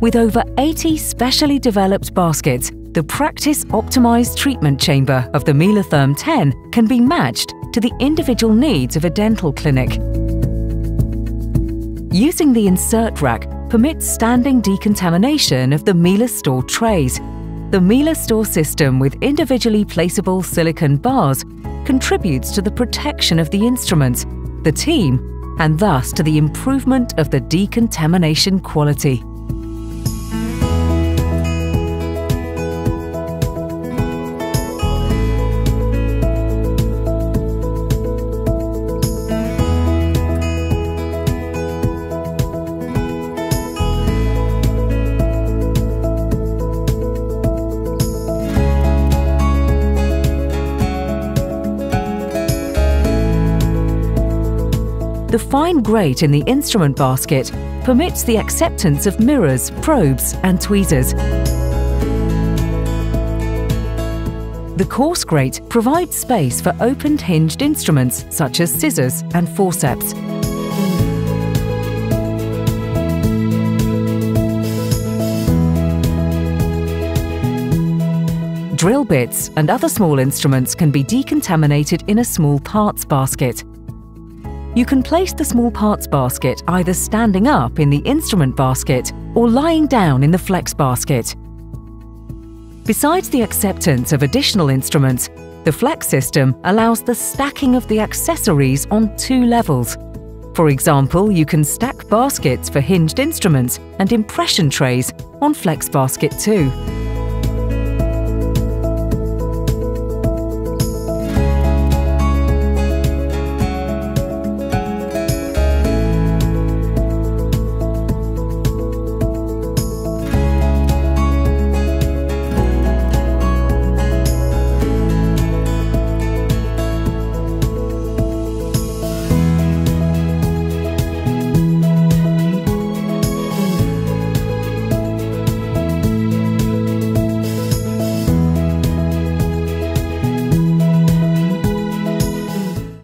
With over 80 specially developed baskets, the practice optimized treatment chamber of the Melatherm 10 can be matched to the individual needs of a dental clinic. Using the insert rack permits standing decontamination of the MELAstore trays. The MELAstore system with individually placeable silicon bars contributes to the protection of the instruments, the team, and thus to the improvement of the decontamination quality. The fine grate in the instrument basket permits the acceptance of mirrors, probes and tweezers. The coarse grate provides space for opened hinged instruments such as scissors and forceps. Drill bits and other small instruments can be decontaminated in a small parts basket. You can place the small parts basket either standing up in the instrument basket or lying down in the flex basket. Besides the acceptance of additional instruments, the flex system allows the stacking of the accessories on two levels. For example, you can stack baskets for hinged instruments and impression trays on Flex Basket 2.